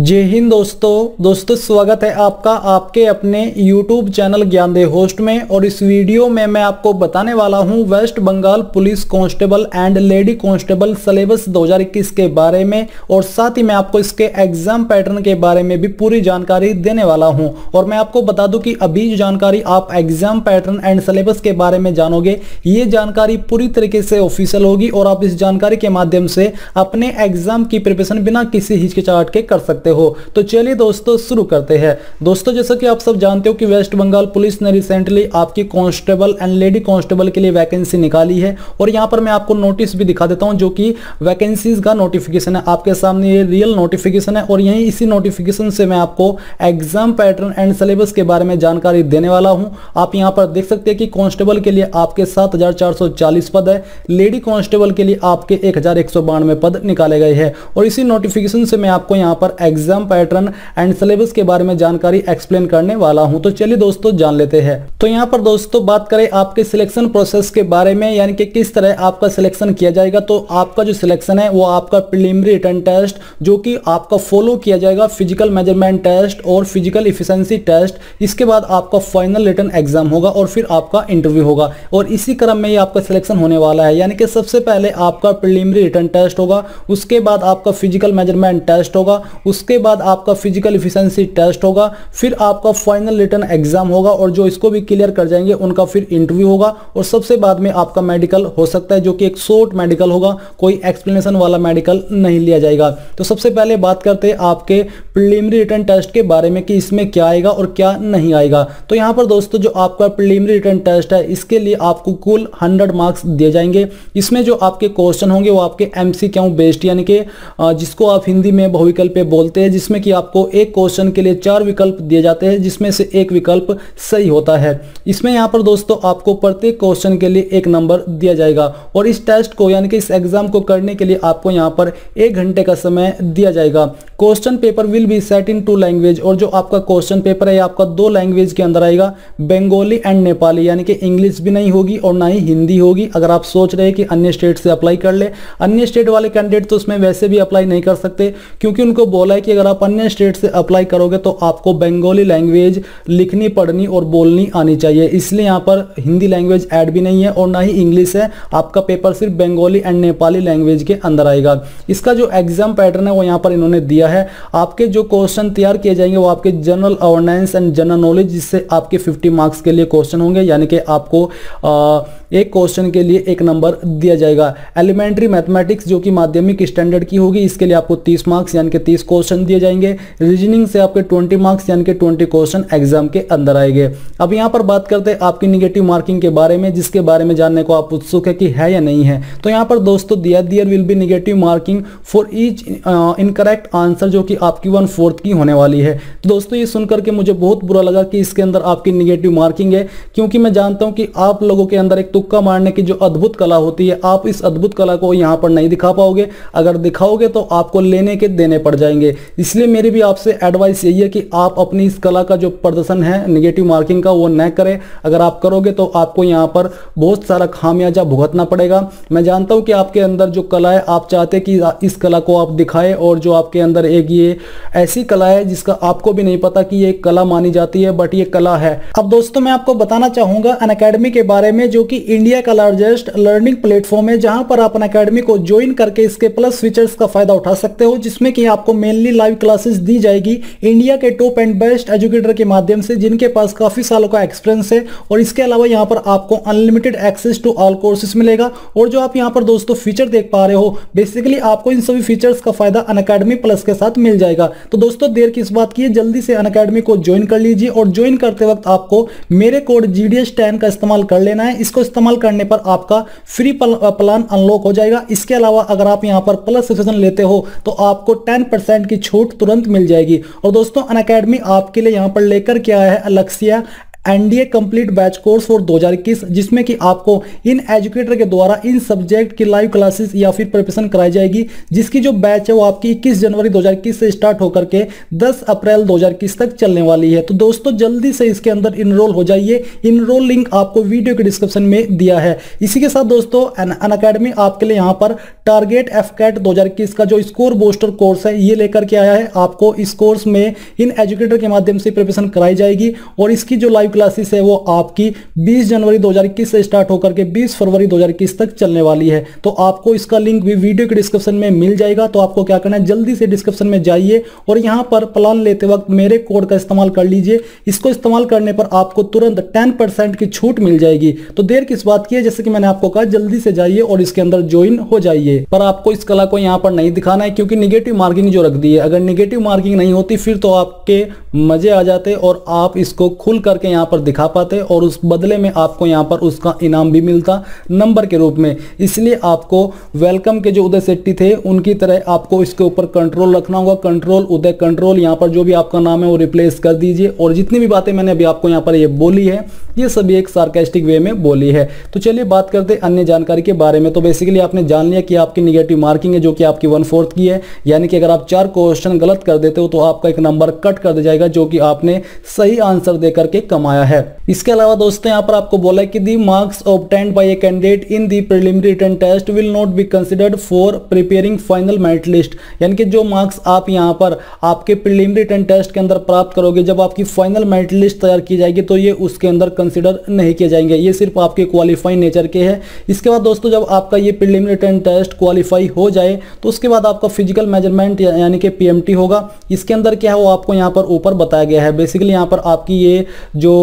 जय हिंद दोस्तों। दोस्तों, स्वागत है आपका आपके अपने YouTube चैनल ज्ञान दे होस्ट में। और इस वीडियो में मैं आपको बताने वाला हूँ West Bengal police constable and lady constable syllabus 2021 के बारे में। और साथ ही मैं आपको इसके एग्ज़ाम पैटर्न के बारे में भी पूरी जानकारी देने वाला हूँ। और मैं आपको बता दूँ कि अभी जानकारी आप एग्ज़ाम पैटर्न एंड सिलेबस के बारे में जानोगे, ये जानकारी पूरी तरीके से ऑफिशियल होगी। और आप इस जानकारी के माध्यम से अपने एग्ज़ाम की प्रिपरेशन बिना किसी हिचकिचाहट के कर सकते सकते हो। तो चलिए दोस्तों, शुरू करते हैं। दोस्तों, जैसा कि आप सब जानते हो कि वेस्ट बंगाल पुलिस ने रिसेंटली आपकी कांस्टेबल एंड लेडी कांस्टेबल के लिए वैकेंसी निकाली है। और यहाँ पर मैं आपको नोटिस भी दिखा देता हूँ, जो कि वैकेंसीज का नोटिफिकेशन है। आपके सामने ये रियल नोटिफिकेशन है और यही इसी नोटिफिकेशन से मैं आपको एग्ज़ाम पैटर्न एंड सिलेबस के बारे में जानकारी देने वाला हूँ। आप यहाँ पर देख सकते हैं कि कांस्टेबल के लिए आपके सात पद है। लेडी कांस्टेबल के लिए आपके एक पद निकाले गए हैं। और इसी नोटिफिकेशन से मैं आपको यहाँ पर एग्ज़ाम पैटर्न एंड सिलेबस के बारे में जानकारी एक्सप्लेन करने वाला हूँ। तो चलिए दोस्तों, जान लेते हैं। तो यहाँ पर दोस्तों, बात करें आपके सिलेक्शन प्रोसेस के बारे में, यानी कि किस तरह आपका सिलेक्शन किया जाएगा। तो आपका जो सिलेक्शन है, वो आपका प्रिलिमिनरी रिटर्न टेस्ट जो कि आपका फॉलो किया जाएगा फ़िज़िकल मेज़रमेंट टेस्ट और फ़िज़िकल इफिशियंसी टेस्ट इसके बाद आपका फाइनल रिटर्न एग्ज़ाम होगा और फिर आपका इंटरव्यू होगा। और इसी क्रम में ही आपका सिलेक्शन होने वाला है। यानी कि सबसे पहले आपका प्रिलिमिनरी रिटर्न टेस्ट होगा, उसके बाद आपका फ़िज़िकल मेज़रमेंट टेस्ट होगा उसके उसके बाद आपका फ़िज़िकल इफिशियंसी टेस्ट होगा, फिर आपका फाइनल रिटर्न एग्ज़ाम होगा और जो इसको भी क्लियर कर जाएँगे, उनका फिर इंटरव्यू होगा और सबसे बाद में आपका मेडिकल हो सकता है, जो कि एक शॉर्ट मेडिकल होगा, कोई एक्सप्लेनेशन वाला मेडिकल नहीं लिया जाएगा। तो सबसे पहले बात करते हैं आपके प्रिलिमिनरी रिटर्न टेस्ट के बारे में कि इसमें क्या आएगा और क्या नहीं आएगा। तो यहाँ पर दोस्तों, जो आपका प्रिलिमिनरी रिटर्न टेस्ट है, इसके लिए आपको कुल हंड्रेड मार्क्स दिए जाएँगे। इसमें जो आपके क्वेश्चन होंगे, वो आपके क्यों बेस्ड यानी कि जिसको आप हिंदी में बहुविकल्प बोलते हैं, जिसमें कि आपको एक क्वेश्चन के लिए चार विकल्प दिए जाते हैं, जिसमें से एक विकल्प सही होता है। इसमें यहाँ पर दोस्तों, आपको प्रत्येक क्वेश्चन के लिए एक नंबर दिया जाएगा और इस टेस्ट को, यानी कि इस एग्ज़ाम को करने के लिए आपको यहाँ पर एक घंटे का समय दिया जाएगा। Question paper will be set in two language और जो आपका क्वेश्चन पेपर है आपका दो लैंग्वेज के अंदर आएगा। बंगाली एंड नेपाली यानी कि इंग्लिश भी नहीं होगी और ना ही हिंदी होगी। अगर आप सोच रहे कि अन्य स्टेट से अप्लाई कर ले, अन्य स्टेट वाले कैंडिडेट तो उसमें वैसे भी अप्लाई नहीं कर सकते, क्योंकि उनको बोला है कि अगर आप अन्य स्टेट से अप्लाई करोगे तो आपको बंगाली लैंग्वेज लिखनी, पढ़नी और बोलनी आनी चाहिए। इसलिए यहाँ पर हिंदी लैंग्वेज ऐड भी नहीं है और ना ही इंग्लिश है। आपका पेपर सिर्फ़ बंगाली एंड नेपाली लैंग्वेज के अंदर आएगा। इसका जो एग्ज़ाम पैटर्न है, वो यहाँ पर इन्होंने दिया है। आपके जो क्वेश्चन तैयार किए जाएँगे, वो आपके general awareness and general knowledge जिससे आपके 50 मार्क्स के लिए क्वेश्चन होंगे। यानी कि आपको एक क्वेश्चन के लिए एक नंबर दिया जाएगा। एलिमेंट्री मैथमेटिक्स जो कि माध्यमिक स्टैंडर्ड की होगी, इसके लिए आपको 30 मार्क्स यानी कि 30 क्वेश्चन दिए जाएँगे। रीजनिंग से आपके 20 मार्क्स यानी कि 20 क्वेश्चन एग्ज़ाम के अंदर आएँगे। अब यहाँ पर बात करते हैं आपकी निगेटिव मार्किंग के बारे में, जिसके बारे में जानने को आप उत्सुक है कि है या नहीं है। तो यहाँ पर दोस्तों दिया there will be negative marking for each incorrect answer जो कि आपकी वन फोर्थ की होने वाली है। तो दोस्तों, ये सुनकर के मुझे बहुत बुरा लगा कि इसके अंदर आपकी निगेटिव मार्किंग है, क्योंकि मैं जानता हूँ कि आप लोगों के अंदर एक तुक्का मारने की जो अद्भुत कला होती है, आप इस अद्भुत कला को यहाँ पर नहीं दिखा पाओगे। अगर दिखाओगे तो आपको लेने के देने पड़ जाएँगे। इसलिए मेरी भी आपसे एडवाइस यही है कि आप अपनी इस कला का जो प्रदर्शन है निगेटिव मार्किंग का, वो न करें। अगर आप करोगे तो आपको यहाँ पर बहुत सारा खामियाजा भुगतना पड़ेगा। मैं जानता हूँ कि आपके अंदर जो कला है, आप चाहते कि इस कला को आप दिखाए और जो आपके अंदर एक ये ऐसी कला है जिसका आपको भी नहीं पता कि ये कला मानी जाती है बट ये कला है। अब दोस्तों, मैं आपको बताना चाहूँगा अन अकेडमी के बारे में, जो कि इंडिया का लार्जेस्ट लर्निंग प्लेटफॉर्म है, जहाँ पर आप अन अकेडमी को ज्वाइन करके इसके प्लस फीचर्स का फ़ायदा उठा सकते हो, जिसमें कि आपको मेनली लाइव क्लासेस दी जाएगी। इंडिया के टॉप एंड बेस्ट एजुकेटर के माध्यम से, जिनके पास काफ़ी सालों का एक्सपीरियंस है, और इसके अलावा यहाँ पर आपको unlimited access to all courses मिलेगा। और जो आप यहाँ पर दोस्तों फीचर देख पा रहे हो बेसिकली आपको इन सभी फीचर्स का फ़ायदा अन प्लस के साथ मिल जाएगा। तो दोस्तों, देर किस बात की है? जल्दी से अन को ज्वाइन कर लीजिए, और ज्वाइन करते वक्त आपको मेरे कोड जीडीएस टेन का इस्तेमाल कर लेना है। इसको इस्तेमाल करने पर आपका फ्री प्लान अनलॉक हो जाएगा। इसके अलावा अगर आप यहाँ पर प्लस लेते हो तो आपको 10% की छूट तुरंत मिल जाएगी। और दोस्तों अन आपके लिए यहाँ पर लेकर क्या है अलक्सिया NDA complete batch course for 2021 जिसमें कि आपको इन एजुकेटर के द्वारा, इन सब्जेक्ट की लाइव क्लासेस या फिर प्रिपरेशन कराई जाएगी, जिसकी जो बैच है वो आपकी 21 जनवरी 2021 से स्टार्ट होकर के 10 अप्रैल 2021 तक चलने वाली है। तो दोस्तों, जल्दी से इसके अंदर इनरोल हो जाइए। इनरोल लिंक आपको वीडियो के डिस्क्रिप्शन में दिया है। इसी के साथ दोस्तों अन अकेडमी आपके लिए यहाँ पर टारगेट एफ़ कैट दो हज़ार इक्कीस का जो स्कोर बोस्टर कोर्स है, ये लेकर के आया है। आपको इस कोर्स में इन एजुकेटर के माध्यम से प्रिपरेशन कराई जाएगी और इसकी जो लाइव क्लासेस है, वो आपकी 20 जनवरी 2021 से स्टार्ट होकर के 20 फरवरी 2021 तक चलने वाली है। तो आपको इसका लिंक भी वीडियो के डिस्क्रिप्शन में मिल जाएगा। तो आपको क्या करना है, जल्दी से डिस्क्रिप्शन में जाइए और यहाँ पर प्लान लेते वक्त मेरे कोड का इस्तेमाल कर लीजिए। इसको इस्तेमाल करने पर आपको तुरंत टेन की छूट मिल जाएगी। तो देर किस बात की है, जैसे कि मैंने आपको कहा, जल्दी से जाइए और इसके अंदर ज्वाइन हो जाइए। पर आपको इस कला को यहाँ पर नहीं दिखाना है, क्योंकि निगेटिव मार्किंग जो रख दी है, अगर निगेटिव मार्किंग नहीं होती, फिर तो आपके मज़े आ जाते और आप इसको खुल करके यहाँ पर दिखा पाते और उस बदले में आपको यहाँ पर उसका इनाम भी मिलता नंबर के रूप में। इसलिए आपको वेलकम के जो उदय सेट्टी थे, उनकी तरह आपको इसके ऊपर कंट्रोल रखना होगा। कंट्रोल उदय कंट्रोल यहाँ पर जो भी आपका नाम है वो रिप्लेस कर दीजिए। और जितनी भी बातें मैंने अभी आपको यहाँ पर ये बोली है, ये सभी एक सार्केस्टिक वे में बोली है। तो चलिए बात करते अन्य जानकारी के बारे में। तो बेसिकली आपने जान लिया कि आपकी निगेटिव मार्किंग है, जो कि आपकी वन फोर्थ की है। यानी कि अगर आप चार क्वेश्चन गलत कर देते हो तो आपका एक नंबर कट कर दिया जाएगा, जो कि आपने सही आंसर दे करके कमाया है। इसके अलावा दोस्तों, यहाँ पर आपको बोला है कि the marks obtained by a candidate in the preliminary written test will not be considered for preparing final merit list यानी कि जो मार्क्स आप यहाँ पर आपके प्रिलिमिनरी रिटर्न टेस्ट के अंदर प्राप्त करोगे, जब आपकी फाइनल मेरिट लिस्ट तैयार की जाएगी तो ये उसके अंदर कंसिडर नहीं किए जाएँगे। ये सिर्फ़ आपके क्वालिफाई नेचर के हैं। इसके बाद दोस्तों, जब आपका ये प्रिलिमिनरी रिटर्न टेस्ट क्वालिफाई हो जाए तो उसके बाद आपका फ़िज़िकल मेज़रमेंट यानी कि पीएमटी होगा। इसके अंदर क्या है, वो आपको यहाँ पर ऊपर बताया गया है। बेसिकली यहाँ पर आपकी ये जो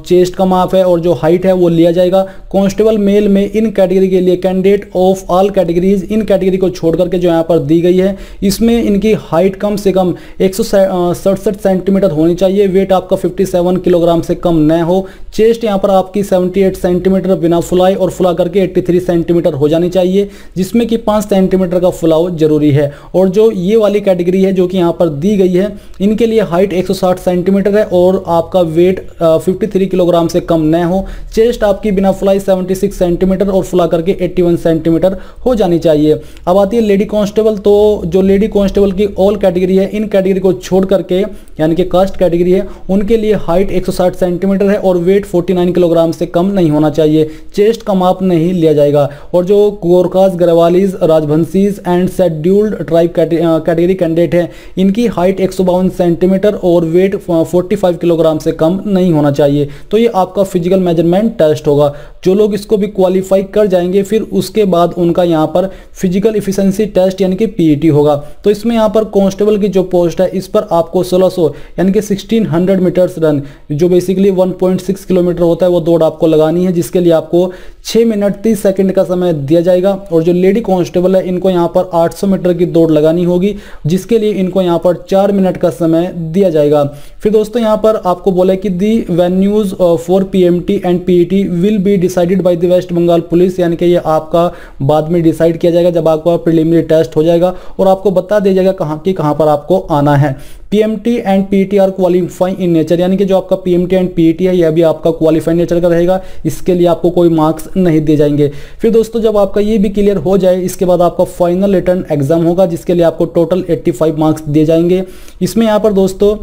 चेस्ट का माप है और जो हाइट है वो लिया जाएगा। कॉन्स्टेबल मेल में इन कैटेगरी के लिए कैंडिडेट ऑफ़ ऑल कैटेगरीज इन कैटेगरी को छोड़ करके जो यहाँ पर दी गई है, इसमें इनकी हाइट कम से कम एक सौ सड़सठ सेंटीमीटर होनी चाहिए। वेट आपका 57 किलोग्राम से कम न हो। चेस्ट यहाँ पर आपकी 78 सेंटीमीटर बिना फुलाई और फुला करके 83 सेंटीमीटर हो जानी चाहिए, जिसमें कि 5 सेंटीमीटर का फुलाव ज़रूरी है। और जो ये वाली कैटेगरी है जो कि यहाँ पर दी गई है, इनके लिए हाइट 160 सेंटीमीटर है और आपका वेट 53 किलोग्राम से कम न हो। चेस्ट आपकी बिना फुलाई 76 सेंटीमीटर और फुला करके 81 सेंटीमीटर हो जानी चाहिए। अब आती है लेडी कांस्टेबल तो जो लेडी कांस्टेबल की ऑल कैटेगरी है, इन कैटेगरी को छोड़ करके, यानी कि कास्ट कैटेगरी है, उनके लिए हाइट 160 सेंटीमीटर है और वेट 49 किलोग्राम से कम नहीं होना चाहिए। चेस्ट का माप नहीं लिया जाएगा। और जो Gorkhas Garhwalis Rajbanshis and scheduled tribe category candidate है, इनकी हाइट एक सौ बावन सेंटीमीटर और वेट 45 किलोग्राम से कम नहीं होना चाहिए। तो ये आपका फ़िज़िकल मेज़रमेंट टेस्ट होगा। जो लोग इसको भी क्वालिफाई कर जाएँगे, फिर उसके बाद उनका यहाँ पर फ़िज़िकल इफिशियंसी टेस्ट यानी कि पीईटी होगा। तो इसमें यहाँ पर कांस्टेबल की जो पोस्ट है, इस पर आपको 1600 यानी कि 1600 मीटर्स रन जो बेसिकली 1.6 किलोमीटर होता है, वो दौड़ आपको लगानी है, जिसके लिए आपको 6 मिनट 30 सेकंड का समय दिया जाएगा। और जो लेडी कांस्टेबल है, इनको यहाँ पर 800 मीटर की दौड़ लगानी होगी, जिसके लिए इनको यहाँ पर चार मिनट का समय दिया जाएगा। फिर दोस्तों, यहाँ पर आपको बोला कि the venues for PMT and PET will be decided by the West Bengal police यानी कि ये आपका बाद में डिसाइड किया जाएगा जब आपका प्रिलिमिनरी टेस्ट हो जाएगा और आपको बता दिया जाएगा कहाँ की कहाँ पर आपको आना है। PMT and PET are qualifying in nature यानी कि जो आपका पीएमटी एंड पीईटी है, यह भी आपका क्वालिफाइंग नेचर का रहेगा। इसके लिए आपको कोई मार्क्स नहीं दिए जाएँगे। फिर दोस्तों, जब आपका ये भी क्लियर हो जाए, इसके बाद आपका फाइनल रिटर्न एग्ज़ाम होगा, जिसके लिए आपको टोटल 85 मार्क्स दिए जाएँगे। इसमें यहाँ पर दोस्तों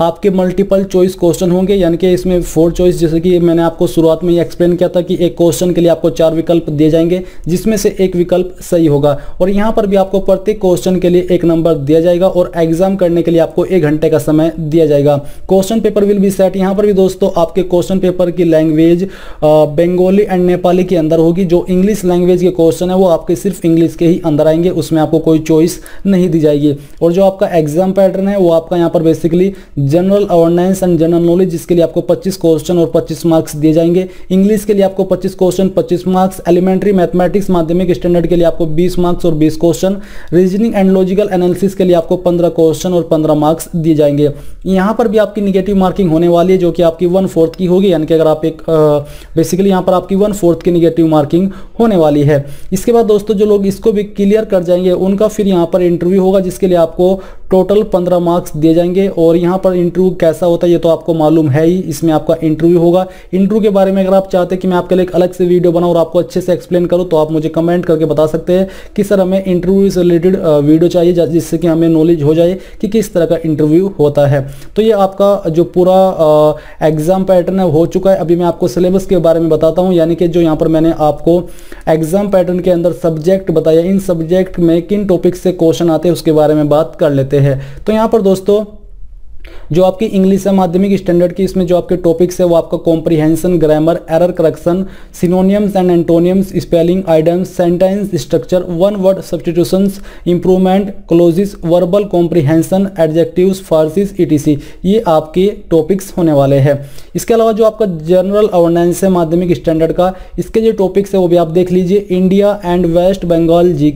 आपके मल्टीपल चॉइस क्वेश्चन होंगे, यानी कि इसमें फोर चॉइस जैसे कि मैंने आपको शुरुआत में ही एक्सप्लेन किया था कि एक क्वेश्चन के लिए आपको चार विकल्प दिए जाएँगे, जिसमें से एक विकल्प सही होगा। और यहाँ पर भी आपको प्रत्येक क्वेश्चन के लिए एक नंबर दिया जाएगा और एग्ज़ाम करने के लिए आपको एक घंटे का समय दिया जाएगा। Question paper will be set यहाँ पर भी दोस्तों, आपके क्वेश्चन पेपर की लैंग्वेज बंगाली एंड नेपाली के अंदर होगी। जो इंग्लिश लैंग्वेज के क्वेश्चन है, वो आपके सिर्फ़ इंग्लिश के ही अंदर आएँगे। उसमें आपको कोई चॉइस नहीं दी जाएगी। और जो आपका एग्ज़ाम पैटर्न है, वो आपका यहाँ पर basically general awareness and general knowledge जिसके लिए आपको 25 क्वेश्चन और 25 मार्क्स दिए जाएँगे। इंग्लिश के लिए आपको 25 क्वेश्चन 25 मार्क्स एलिमेंट्री मैथमेटिक्स माध्यमिक स्टैंडर्ड के लिए आपको 20 मार्क्स और 20 question reasoning and logical analysis के लिए आपको 15 क्वेश्चन और 15 मार्क्स दिए जाएँगे। यहाँ पर भी आपकी निगेटिव मार्किंग होने वाली है, जो कि आपकी वन फोर्थ की होगी, यानी कि अगर आप एक बेसिकली यहाँ पर आपकी वन फोर्थ की निगेटिव मार्किंग होने वाली है। इसके बाद दोस्तों, जो लोग इसको भी क्लियर कर जाएँगे, उनका फिर यहाँ पर इंटरव्यू होगा, जिसके लिए आपको टोटल पंद्रह मार्क्स दिए जाएँगे और यहाँ पर इंटरव्यू कैसा होता है ये तो आपको मालूम है ही, इसमें आपका इंटरव्यू होगा। इंटरव्यू के बारे में अगर आप चाहते हैं कि मैं आपके लिए एक अलग से वीडियो बनाऊँ और आपको अच्छे से एक्सप्लेन करूँ तो आप मुझे कमेंट करके बता सकते हैं कि सर हमें इंटरव्यू से रिलेटेड वीडियो चाहिए जिससे कि हमें नॉलेज हो जाए कि किस तरह का इंटरव्यू होता है। तो ये आपका जो पूरा एग्ज़ाम पैटर्न है हो चुका है। अभी मैं आपको सिलेबस के बारे में बताता हूँ, यानी कि जो यहाँ पर मैंने आपको एग्ज़ाम पैटर्न के अंदर सब्जेक्ट बताया, इन सब्जेक्ट में किन टॉपिक से क्वेश्चन आते हैं, उसके बारे में बात कर लेते हैं। तो यहाँ पर दोस्तों जो आपकी इंग्लिश है, माध्यमिक स्टैंडर्ड की, इसमें जो आपके टॉपिक्स है, वो आपका comprehension grammar error correction synonyms and antonyms spelling idioms sentence structure one word substitutions improvement clozes verbal comprehension adjectives phrases ETC ये आपके टॉपिक्स होने वाले हैं। इसके अलावा जो आपका जनरल अवेयरनेस है, माध्यमिक स्टैंडर्ड का, इसके जो टॉपिक्स है, वो भी आप देख लीजिए। India and West Bengal G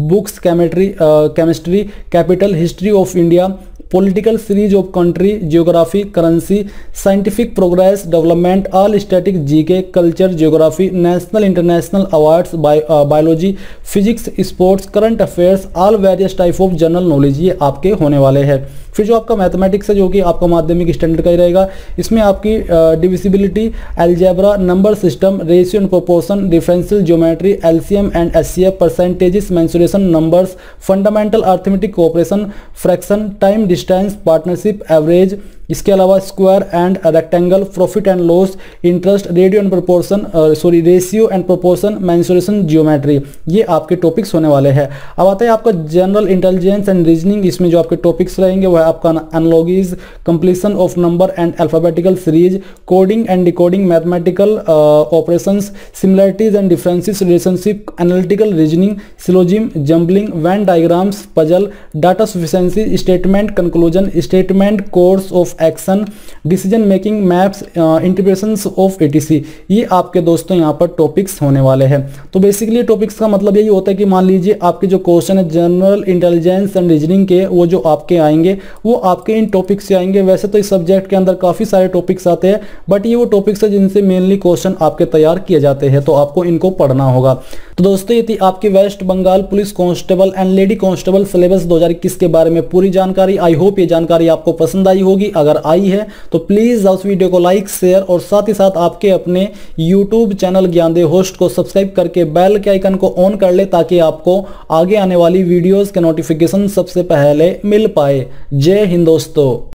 books chemistry chemistry capital history of India political series of country geography currency scientific progress development all static GK culture geography national international awards biology physics sports current affairs all various type of general knowledge ये आपके होने वाले हैं। फिर जो आपका mathematics है, जो कि आपका माध्यमिक स्टैंडर्ड का ही रहेगा, इसमें आपकी divisibility algebra number system ratio and proportion differential geometry LCM and S C SCF percentages mensuration numbers fundamental arithmetic cooperation fraction time distance partnership average इसके अलावा square and rectangle profit and loss interest radio and proportion sorry ratio and proportion mensuration geometry ये आपके topics होने वाले हैं। अब आता है आपका जनरल इंटेलिजेंस एंड रीजनिंग इसमें जो आपके टॉपिक्स रहेंगे वह आपका analogies comparison of number and alphabetical series coding and decoding mathematical operation similarities and differences relationship analytical reasoning syllogism jumbling Venn diagrams puzzle data sufficiency statement conclusion statement course of action decision making maps integration of ETC ये आपके दोस्तों यहाँ पर topics होने वाले हैं। तो basically topics का मतलब यही होता है कि मान लीजिए आपके जो क्वेश्चन है जनरल इंटेलिजेंस एंड रीजनिंग के, वो जो आपके आएँगे, वो आपके इन टॉपिक्स से आएँगे। वैसे तो इस सब्जेक्ट के अंदर काफ़ी सारे टॉपिक्स आते हैं बट ये वो टॉपिक्स है जिनसे मेनली क्वेश्चन आपके तैयार किए जाते हैं तो आपको इनको पढ़ना होगा। तो दोस्तों, ये थी आपकी West Bengal police constable and lady constable syllabus 2021 के बारे में पूरी जानकारी। आई होप ये जानकारी आपको पसंद आई होगी। अगर आई है तो प्लीज़ उस वीडियो को लाइक शेयर और साथ ही साथ आपके अपने यूट्यूब चैनल ज्ञानदे होस्ट को सब्सक्राइब करके बेल के आइकन को ऑन कर ले ताकि आपको आगे आने वाली वीडियोज़ के नोटिफिकेशन सबसे पहले मिल पाए। जय हिंद दोस्तों।